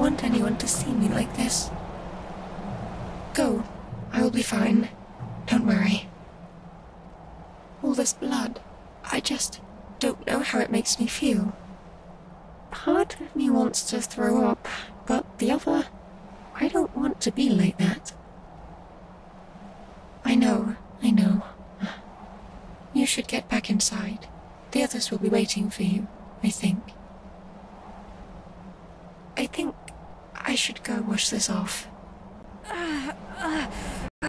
want anyone to see me like this. Go. I will be fine. Don't worry. All this blood, I just don't know how it makes me feel. Part of me wants to throw up, but the other, I don't want to be like that. I know, I know. You should get back inside. The others will be waiting for you, I think. I think I should go wash this off.